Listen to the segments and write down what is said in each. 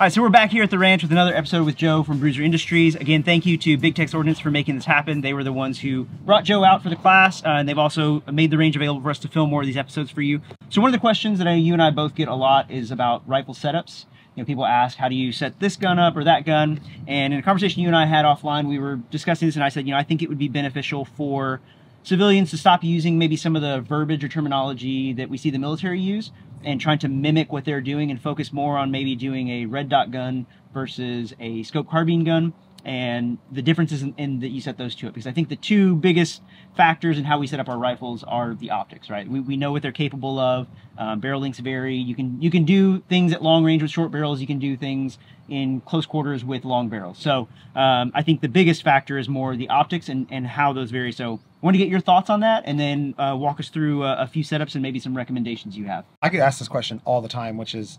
All right, so we're back here at the ranch with another episode with Joe from Bruiser Industries. Again, thank you to Big Tex Ordnance for making this happen. They were the ones who brought Joe out for the class, uh, and they've also made the range available for us to film more of these episodes for you. So one of the questions that I, you and I both get a lot is about rifle setups. You know, people ask, how do you set this gun up or that gun? And in a conversation you and I had offline, we were discussing this, and I said, you know, I think it would be beneficial for civilians to stop using maybe some of the verbiage or terminology that we see the military use and trying to mimic what they're doing and focus more on maybe doing a red dot gun versus a scope carbine gun and the differences in, in that you set those two up because I think the two biggest factors in how we set up our rifles are the optics right? We, we know what they're capable of. Um, barrel lengths vary. You can you can do things at long range with short barrels. You can do things in close quarters with long barrels. So um, I think the biggest factor is more the optics and, and how those vary. So I want to get your thoughts on that and then uh, walk us through a, a few setups and maybe some recommendations you have. I get asked this question all the time, which is,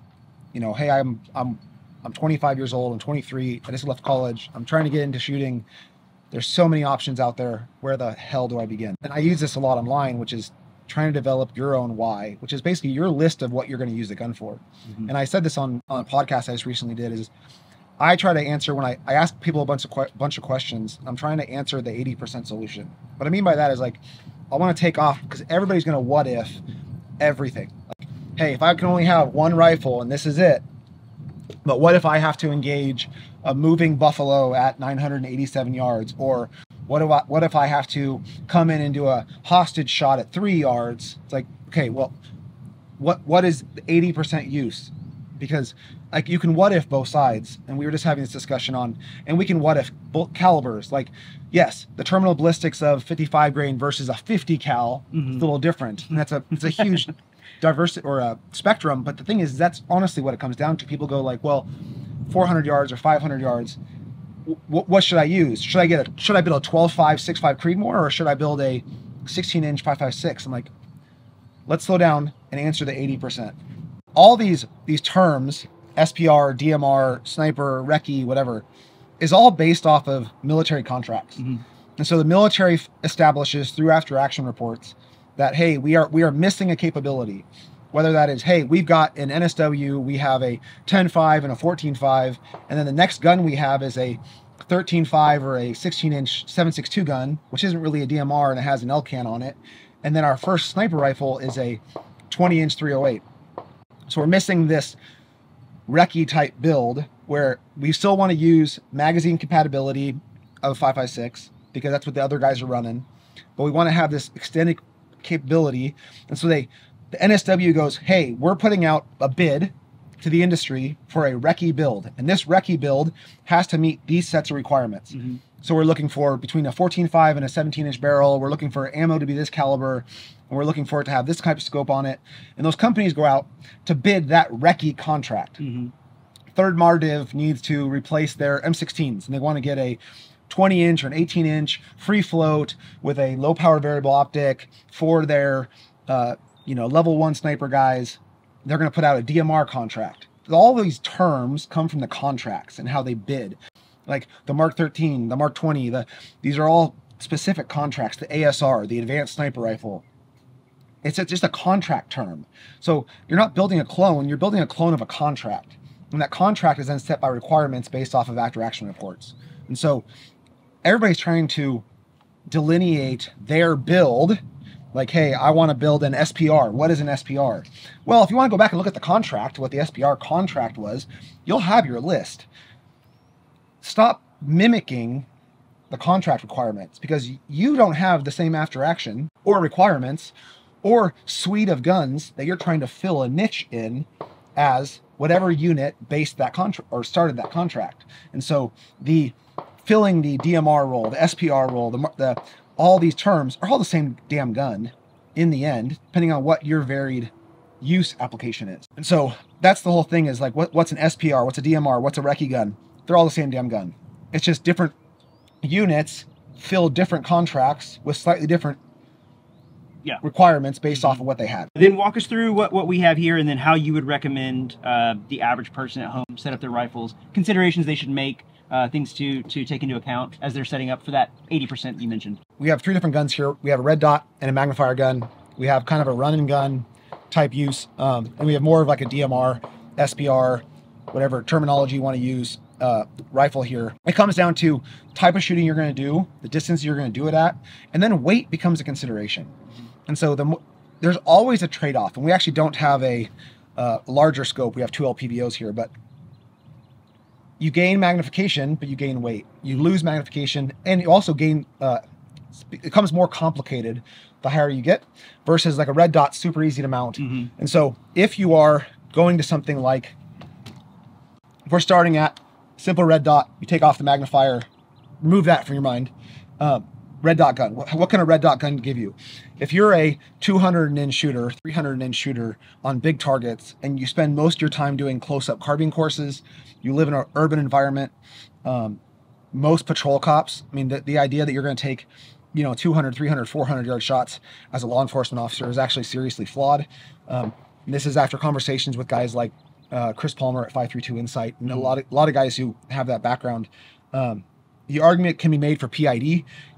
you know, hey, I'm I'm I'm 25 years old. I'm 23. I just left college. I'm trying to get into shooting. There's so many options out there. Where the hell do I begin? And I use this a lot online, which is trying to develop your own why, which is basically your list of what you're going to use the gun for. Mm-hmm. And I said this on on a podcast I just recently did is I try to answer when I, I ask people a bunch of que- bunch of questions. I'm trying to answer the 80% solution. What I mean by that is like I want to take off because everybody's going to what if everything. Like, hey, if I can only have one rifle and this is it, but what if I have to engage a moving buffalo at 987 yards? Or what if I, what if I have to come in and do a hostage shot at three yards? It's like, okay, well, what what is the 80% use? Because like you can what if both sides, and we were just having this discussion on, and we can what if both calibers. Like, yes, the terminal ballistics of 55 grain versus a 50 cal is a mm-hmm. little different, and that's a it's a huge diversity or a spectrum. But the thing is, that's honestly what it comes down to. People go like, well, 400 yards or 500 yards. W- what should I use? Should I get a should I build a 12.5 6.5 Creedmoor or should I build a 16 inch 5.56? I'm like, let's slow down and answer the 80%. All these these terms, SPR, DMR, sniper, recce, whatever, is all based off of military contracts. Mm-hmm. And so the military f- establishes through after action reports that hey, we are we are missing a capability. Whether that is, hey, we've got an NSW, we have a 10.5 and a 14.5, and then the next gun we have is a 13.5 or a 16 inch 7.62 gun, which isn't really a DMR and it has an LCAN on it. And then our first sniper rifle is a 20 inch 308. So we're missing this recce type build where we still want to use magazine compatibility of 556 because that's what the other guys are running, but we want to have this extended capability. And so they, the NSW goes, hey, we're putting out a bid to the industry for a recce build, and this recce build has to meet these sets of requirements. Mm-hmm. So we're looking for between a 14.5 and a 17 inch barrel. We're looking for ammo to be this caliber, and we're looking for it to have this type of scope on it. And those companies go out to bid that recce contract. Mm-hmm. Third Mardiv needs to replace their M16s, and they want to get a 20 inch or an 18 inch free float with a low power variable optic for their, uh, you know, level one sniper guys. They're going to put out a DMR contract. All these terms come from the contracts and how they bid like the Mark 13, the Mark 20, the these are all specific contracts. The ASR, the Advanced Sniper Rifle. It's just a contract term. So you're not building a clone, you're building a clone of a contract. And that contract is then set by requirements based off of after action reports. And so everybody's trying to delineate their build. Like, hey, I want to build an SPR. What is an SPR? Well, if you want to go back and look at the contract, what the SPR contract was, you'll have your list stop mimicking the contract requirements because you don't have the same after action or requirements or suite of guns that you're trying to fill a niche in as whatever unit based that contract or started that contract. And so the filling the DMR role, the SPR role, the, the all these terms are all the same damn gun in the end, depending on what your varied use application is. And so that's the whole thing is like what, what's an SPR, what's a DMR, what's a recce gun? They're all the same damn gun. It's just different units fill different contracts with slightly different Yeah. requirements based off of what they had. Then walk us through what, what we have here and then how you would recommend uh, the average person at home set up their rifles, considerations they should make, uh, things to, to take into account as they're setting up for that 80% you mentioned. we have three different guns here. We have a red dot and a magnifier gun. We have kind of a run and gun type use, um, and we have more of like a DMR, SPR, whatever terminology you want to use, uh, rifle here. It comes down to type of shooting you're going to do, the distance you're going to do it at, and then weight becomes a consideration. And so the there's always a trade-off, and we actually don't have a uh, larger scope. We have two LPVOs here, but you gain magnification, but you gain weight. You lose magnification, and you also gain. Uh, it becomes more complicated the higher you get, versus like a red dot, super easy to mount. Mhm. And so, if you are going to something like, if we're starting at simple red dot, you take off the magnifier, remove that from your mind. Uh, red dot gun. What, what can a red dot gun give you? If you're a 200 inch shooter, 300 inch shooter on big targets, and you spend most of your time doing close up carbine courses, you live in an urban environment. Um, most patrol cops, I mean, the, the idea that you're going to take, you know, 200, 300, 400 yard shots as a law enforcement officer is actually seriously flawed. Um, this is after conversations with guys like uh, Chris Palmer at 532 Insight and a lot of a lot of guys who have that background. Um, the argument can be made for PID.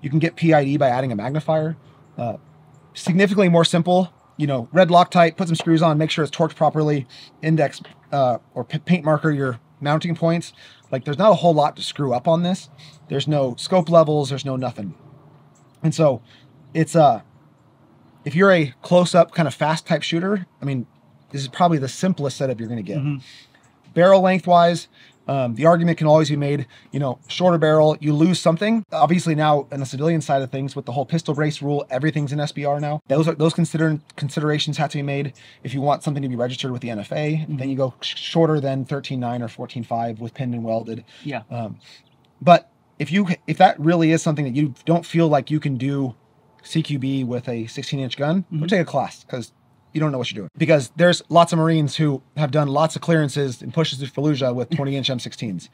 You can get PID by adding a magnifier. Uh, significantly more simple. You know, red Loctite, put some screws on, make sure it's torqued properly, index uh, or paint marker your mounting points. Like, there's not a whole lot to screw up on this. There's no scope levels. There's no nothing. And so, it's uh, if you're a close-up kind of fast type shooter, I mean, this is probably the simplest setup you're going to get. Mhm. Barrel lengthwise, um, the argument can always be made, you know, shorter barrel, you lose something. Obviously, now in the civilian side of things, with the whole pistol brace rule, everything's in SBR now. Those are those consider considerations have to be made. If you want something to be registered with the NFA, then you go sh- shorter than 13.9 or 14.5 with pinned and welded. Yeah. Um, but if you if that really is something that you don't feel like you can do CQB with a 16 inch gun, go Mhm. take a class because you don't know what you're doing. Because there's lots of Marines who have done lots of clearances and pushes through Fallujah with 20 inch M16s.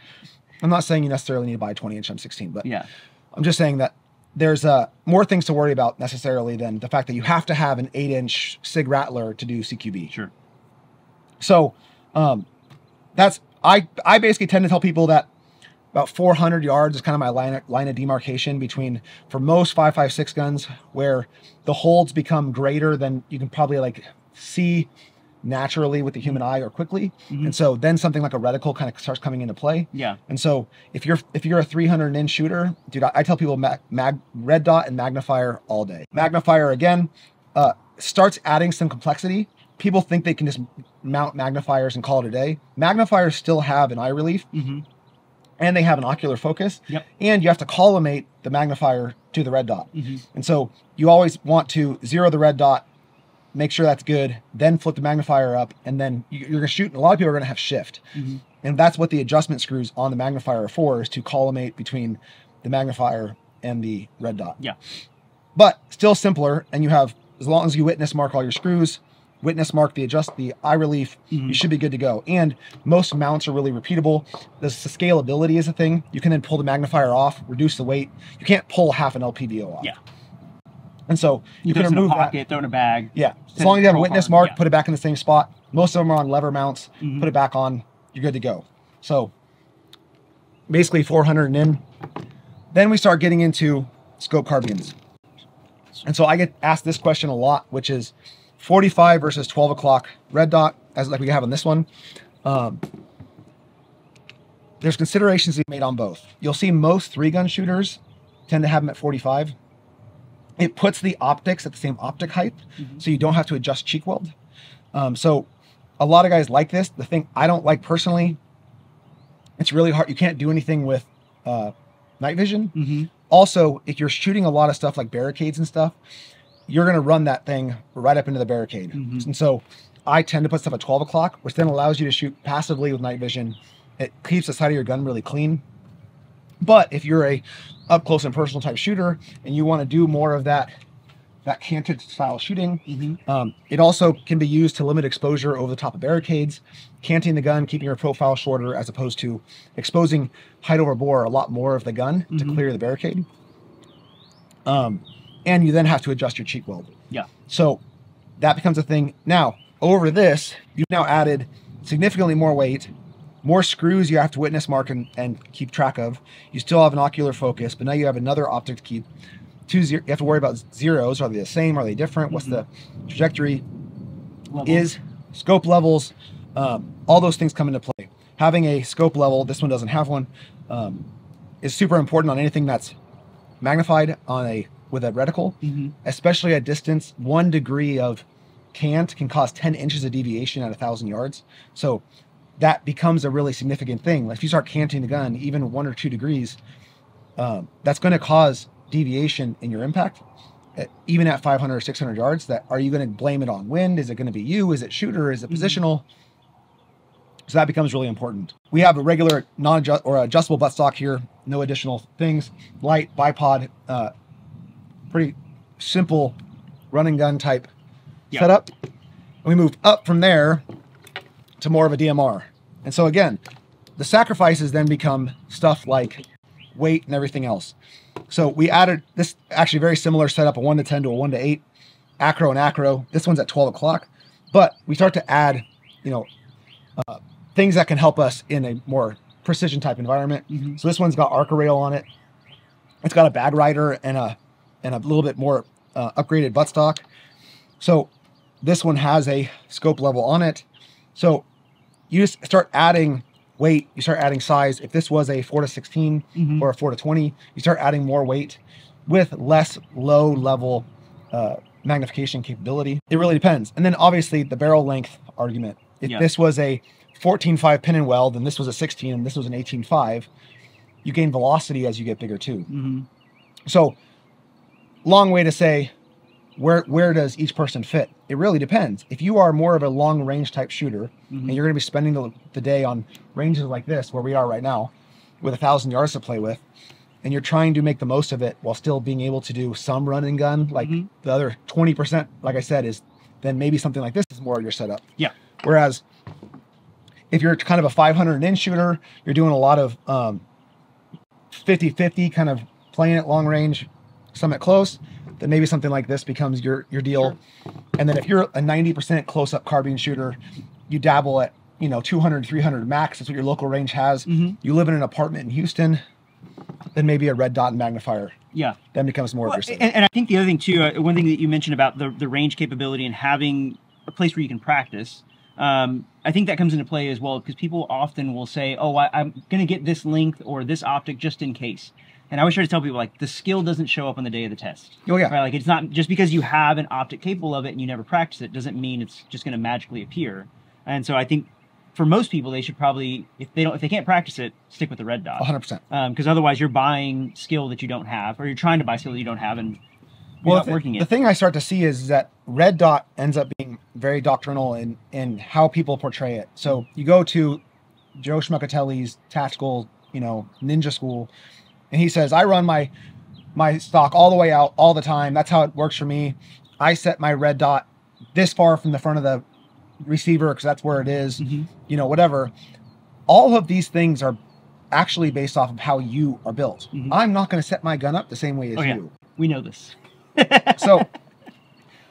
I'm not saying you necessarily need to buy a 20 inch M16, but Yeah. I'm just saying that there's uh, more things to worry about necessarily than the fact that you have to have an 8 inch Sig Rattler to do CQB. Sure. So um, that's I I basically tend to tell people that about 400 yards is kind of my line of, line of demarcation between for most 556 guns where the holds become greater than you can probably like see naturally with the human eye or quickly Mhm. and so then something like a reticle kind of starts coming into play Yeah. and so if you're if you're a 300 inch shooter, dude, I, I tell people mag, mag, red dot and magnifier all day. Magnifier again uh, starts adding some complexity. People think they can just mount magnifiers and call it a day. Magnifiers still have an eye relief hmm and they have an ocular focus, Yep. and you have to collimate the magnifier to the red dot. hmm And so you always want to zero the red dot, make sure that's good, then flip the magnifier up, and then you- you're going to shoot. And a lot of people are going to have shift. hmm And that's what the adjustment screws on the magnifier are for, is to collimate between the magnifier and the red dot. Yeah. But still simpler, and you have, as long as you witness mark all your screws, witness mark the adjust the eye relief, Mhm. you should be good to go. And most mounts are really repeatable. The, scalability is a thing. You can then pull the magnifier off, reduce the weight. You can't pull half an LPVO off. Yeah. And so you, You can can in a remove that. pocket, throw in a bag. Yeah. As long as you have a witness card, mark, yeah. put it back in the same spot. Most of them are on lever mounts. Mhm. Put it back on. You're good to go. So basically 400 and in. Then we start getting into scope carbines. And so I get asked this question a lot, which is 45 versus 12 o'clock red dot, as like we have on this one. Um, there's considerations to be made on both. You'll see most three gun shooters tend to have them at 45. It puts the optics at the same optic height, Mhm. so you don't have to adjust cheek weld. Um, so a lot of guys like this. The thing I don't like personally, it's really hard. You can't do anything with uh, night vision. hmm Also, if you're shooting a lot of stuff like barricades and stuff, you're going to run that thing right up into the barricade. Mhm. And so I tend to put stuff at 12 o'clock, which then allows you to shoot passively with night vision. It keeps the side of your gun really clean. But if you're a up close and personal type shooter and you want to do more of that that canted style shooting, hmm um, it also can be used to limit exposure over the top of barricades, canting the gun, keeping your profile shorter, as opposed to exposing height over bore a lot more of the gun to Mhm. clear the barricade. Um, and you then have to adjust your cheek weld. Yeah. So that becomes a thing. Now, over this, you've now added significantly more weight, more screws you have to witness mark and, and keep track of. You still have an ocular focus, but now you have another optic to keep. Two zero, you have to worry about zeros. Are they the same? Are they different? What's the trajectory? Is scope levels? Um, all those things come into play. having a scope level, this one doesn't have one, um, is super important on anything that's magnified on a with a reticle, Mhm. especially at distance. One degree of cant can cause 10 inches of deviation at a thousand yards. So that becomes a really significant thing. Like if you start canting the gun, even one or two degrees, um, that's going to cause deviation in your impact. uh, Even at 500 or 600 yards, that are you going to blame it on wind? Is it going to be you? Is it shooter? Is it Mhm. positional? So that becomes really important. We have a regular non or adjustable buttstock here, no additional things. Light bipod, uh, pretty simple run and gun type Yeah. setup. And we move up from there to more of a DMR. And so again, the sacrifices then become stuff like weight and everything else. So we added this actually very similar setup, a one to 10 to a one to eight, ATACR and ATACR. This one's at 12 o'clock, but we start to add, you know, uh, things that can help us in a more precision type environment. Mhm. So this one's got Arca rail on it. It's got a bag rider and a and a little bit more uh, upgraded buttstock. So this one has a scope level on it. So you just start adding weight, you start adding size. If this was a 4 to 16 Mhm. or a 4 to 20, you start adding more weight with less low level uh, magnification capability. It really depends. And then obviously the barrel length argument. If Yeah. this was a 14.5 pin and weld and this was a 16 and this was an 18.5, you gain velocity as you get bigger too. Mhm. So, long way to say, where where does each person fit? It really depends. If you are more of a long range type shooter, Mhm. and you're going to be spending the, the day on ranges like this, where we are right now, with a thousand yards to play with, and you're trying to make the most of it while still being able to do some run and gun, like Mhm. the other 20%, like I said, is then maybe something like this is more your setup. Yeah. Whereas if you're kind of a 500 in shooter, you're doing a lot of um, 50 50 kind of playing at long range, some at close, then maybe something like this becomes your, your deal. And then if you're a 90% close up carbine shooter, you dabble at, you know, 200, 300 max. That's what your local range has. Mhm. You live in an apartment in Houston, then maybe a red dot and magnifier. Yeah. Then becomes more Well, of your and, and I think the other thing too, uh, one thing that you mentioned about the the range capability and having a place where you can practice. Um, I think that comes into play as well because people often will say, "Oh, I, I'm going to get this length or this optic just in case." And I always try to tell people like the skill doesn't show up on the day of the test. Oh, yeah. Right? Like it's not just because you have an optic capable of it and you never practice it doesn't mean it's just going to magically appear. And so I think for most people they should probably if they don't if they can't practice it stick with the red dot 100%. because um, otherwise you're buying skill that you don't have or you're trying to buy skill that you don't have and you're Well, not the, working the thing I start to see is that red dot ends up being very doctrinal in, in how people portray it. So you go to Joe Schmuckatelli's tactical, you know, ninja school, and he says, I run my my stock all the way out all the time. That's how it works for me. I set my red dot this far from the front of the receiver because that's where it is, Mhm. you know, whatever. All of these things are actually based off of how you are built. Mhm. I'm not going to set my gun up the same way as Oh, yeah. you. We know this. So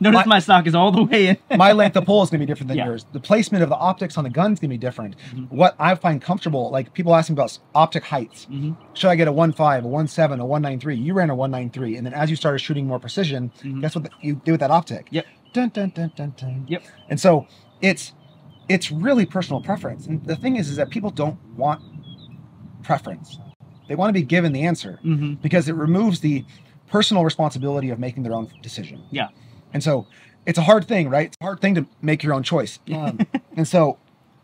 Notice My- my, stock is all the way in. my length of pull is going to be different than Yeah. yours. The placement of the optics on the gun is going to be different. Mhm. What I find comfortable, like people asking about optic heights. Mhm. Should I get a 1.5, a 1.7, a 1.93? You ran a 1.93, and then as you started shooting more precision, Mhm. guess what the, you do with that optic? Yep. Dun, dun, dun, dun, dun. Yep. And so it's it's really personal preference. And the thing is, is that people don't want preference. They want to be given the answer Mhm. because it removes the personal responsibility of making their own decision. Yeah. And so it's a hard thing, right? It's a hard thing to make your own choice. Um, and so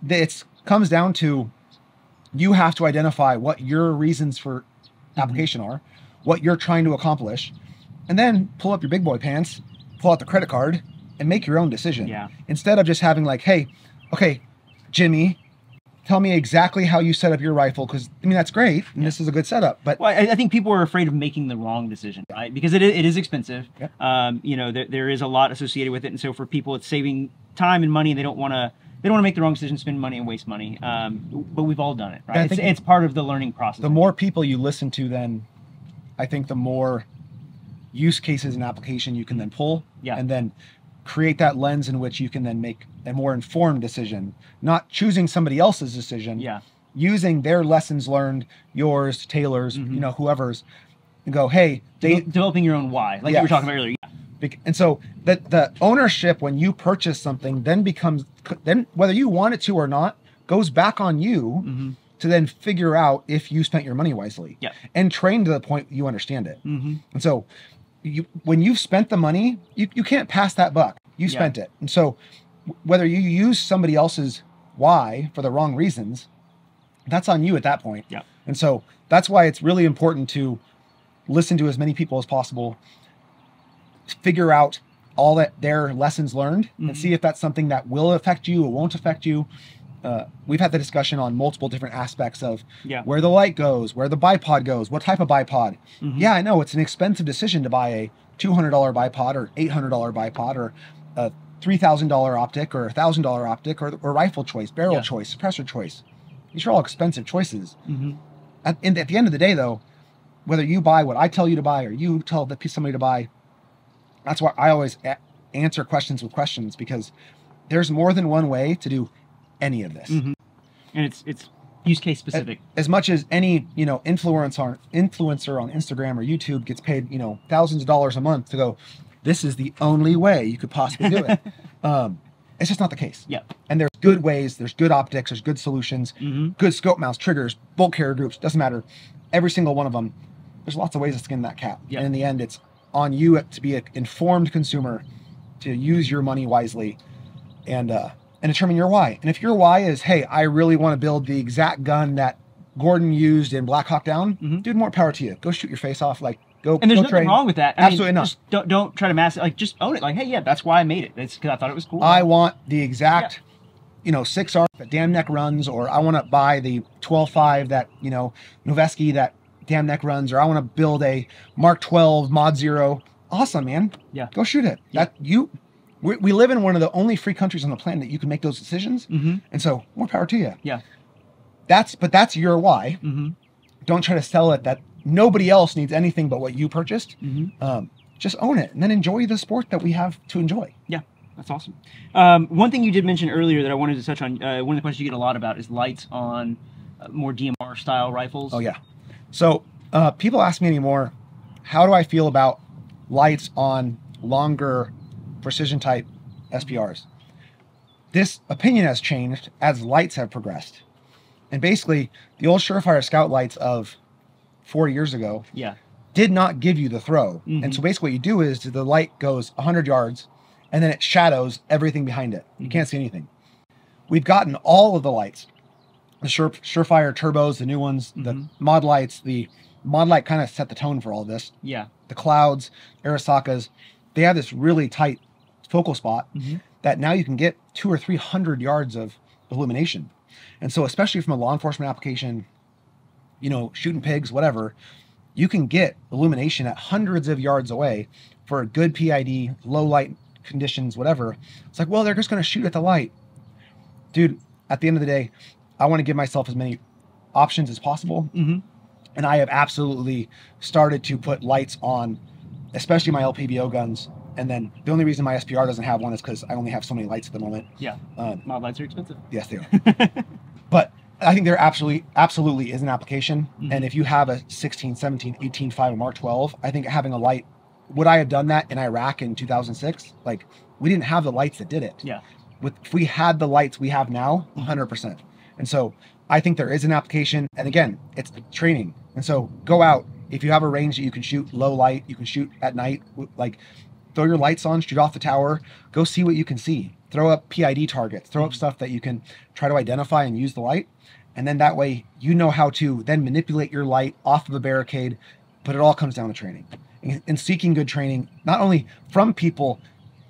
it comes down to you have to identify what your reasons for application are, what you're trying to accomplish, and then pull up your big boy pants, pull out the credit card, and make your own decision. Yeah. Instead of just having like, hey, okay, Jimmy, tell me exactly how you set up your rifle because I mean that's great and this is a good setup, but Well, I, I think people are afraid of making the wrong decision, right? Because it is, it is expensive. Yep. Um, you know, there, there is a lot associated with it, and so for people, it's saving time and money. And they don't want to they don't want to make the wrong decision, spend money, and waste money. Um, but we've all done it, right? I It's, think- it's part of the learning process. the more people you listen to, then I think the more use cases and application you can then pull, Yeah. and then create that lens in which you can then make a more informed decision, not choosing somebody else's decision, yeah, using their lessons learned, yours, Taylor's, Mhm. you know, whoever's, and go, hey, De- developing your own why, like you were talking about earlier. Yeah. Bec- And so the the ownership when you purchase something then becomes then whether you want it to or not, goes back on you Mm-hmm. to then figure out if you spent your money wisely Yeah. and train to the point you understand it. Mm-hmm. And so you when you've spent the money, you, you can't pass that buck. You Yeah. spent it. And so whether you use somebody else's why for the wrong reasons, that's on you at that point. Yeah. And so that's why it's really important to listen to as many people as possible, figure out all that their lessons learned, Mhm. and see if that's something that will affect you or won't affect you. Uh, we've had the discussion on multiple different aspects of Yeah. where the light goes, where the bipod goes, what type of bipod. Mhm. Yeah, I know it's an expensive decision to buy a $200 bipod or $800 bipod or a $3,000 optic or a $1,000 optic or, or rifle choice, barrel Yeah. choice, suppressor choice. These are all expensive choices. Mm-hmm. At, and at the end of the day, though, whether you buy what I tell you to buy or you tell the somebody to buy, that's why I always a- answer questions with questions because there's more than one way to do any of this. Mhm. And it's it's use case specific. As much as any you know influencer on influencer on Instagram or YouTube gets paid you know thousands of dollars a month to go, this is the only way you could possibly do it. um, it's just not the case. yeah. And there's good ways. There's good optics. There's good solutions. Mm-hmm. Good scope mounts, triggers, bolt carrier groups. Doesn't matter. Every single one of them. There's lots of ways to skin that cat. Yeah. And in the end, it's on you to be an informed consumer, to use your money wisely, and uh, and determine your why. And if your why is, hey, I really want to build the exact gun that Gordon used in Black Hawk Down, Mhm. dude, more power to you. Go shoot your face off. Like go. And there's go nothing train. wrong with that. I mean, Absolutely not. Just don't don't try to mass it. Like just own it. Like hey, yeah, that's why I made it. It's because I thought it was cool. I want the exact, you know, six arc that Dam Neck runs, or I want to buy the 12.5 that, you know, Noveske that Dam Neck runs, or I want to build a Mark 12 Mod Zero. Awesome, man. Yeah. Go shoot it. Yeah. That you, we, we live in one of the only free countries on the planet that you can make those decisions. Mm-hmm. And so more power to you. Yeah. That's, but that's your why. Mm-hmm. Don't try to sell it that nobody else needs anything but what you purchased. Mm-hmm. Um, just own it and then enjoy the sport that we have to enjoy. Yeah, that's awesome. Um, one thing you did mention earlier that I wanted to touch on, uh, one of the questions you get a lot about is lights on uh, more DMR style rifles. Oh yeah. So uh, people ask me anymore, how do I feel about lights on longer precision type SPRs? This opinion has changed as lights have progressed. And basically, the old Surefire Scout lights of four years ago Yeah. did not give you the throw. Mhm. And so basically, what you do is the light goes 100 yards and then it shadows everything behind it. You Mhm. can't see anything. We've gotten all of the lights the Sure, Surefire turbos, the new ones, the Mhm. Modlites, the Modlite kind of set the tone for all this. Yeah. The clouds, Arisakas, they have this really tight focal spot Mhm. that now you can get two or three hundred yards of illumination. And so, especially from a law enforcement application, you know, shooting pigs, whatever, you can get illumination at hundreds of yards away for a good PID, low light conditions, whatever. It's like, well, they're just going to shoot at the light. Dude, at the end of the day, I want to give myself as many options as possible. Mm-hmm. And I have absolutely started to put lights on, especially my LPVO guns. And then the only reason my SPR doesn't have one is because I only have so many lights at the moment. Yeah. Um, Modlites are expensive. yes, they are. but I think there absolutely, absolutely is an application. Mhm. And if you have a 16, 17, 18, 5, or Mark 12, I think having a light, would I have done that in Iraq in 2006? Like, we didn't have the lights that did it. Yeah. With, if we had the lights we have now, 100%. And so I think there is an application. And again, it's training. And so go out. If you have a range that you can shoot low light, you can shoot at night, like throw your lights on, shoot off the tower, go see what you can see. Throw up PID targets, throw up stuff that you can try to identify and use the light. And then that way you know how to then manipulate your light off of a barricade. But it all comes down to training and, seeking good training, not only from people,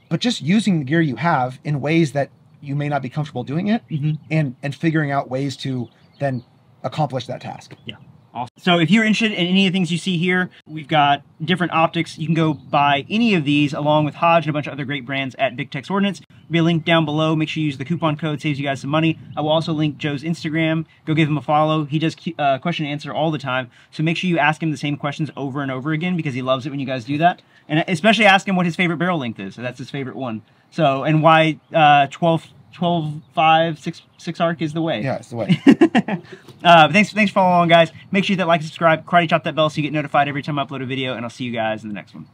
but just using the gear you have in ways that you may not be comfortable doing it Mm-hmm. and and figuring out ways to then accomplish that task. Awesome. So if you're interested in any of the things you see here, we've got different optics. You can go buy any of these along with Hodge and a bunch of other great brands at Big Tex Ordnance. There'll be a link down below. Make sure you use the coupon code, saves you guys some money. I will also link Joe's Instagram. Go give him a follow. He does uh, question and answer all the time. So make sure you ask him the same questions over and over again because he loves it when you guys do that. And especially ask him what his favorite barrel length is. So that's his favorite one. So, and why uh, 12, 12, 5, 6, 6 arc is the way. Yeah, it's the way. uh, thanks, thanks for following along, guys. Make sure you hit that like, subscribe, karate chop that bell so you get notified every time I upload a video, and I'll see you guys in the next one.